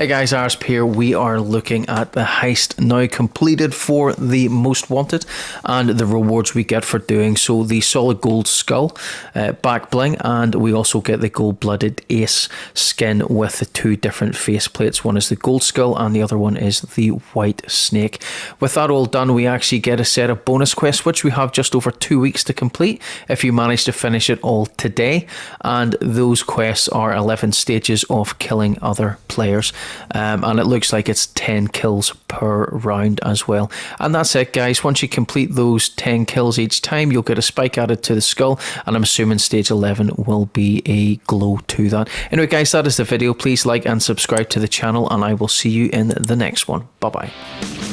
Hey guys, Arrosp here. We are looking at the heist now completed for the Most Wanted and the rewards we get for doing so. The solid gold skull, uh, back bling, and we also get the gold blooded ace skin with the two different face plates. One is the gold skull and the other one is the white snake. With that all done, we actually get a set of bonus quests which we have just over two weeks to complete if you manage to finish it all today. And those quests are 11 stages of killing other players um, and it looks like it's 10 kills per round as well. And that's it, guys. Once you complete those 10 kills each time, you'll get a spike added to the skull, and I'm assuming stage 11 will be a glow to that. Anyway, guys, that is the video. Please like and subscribe to the channel, and I will see you in the next one. Bye bye.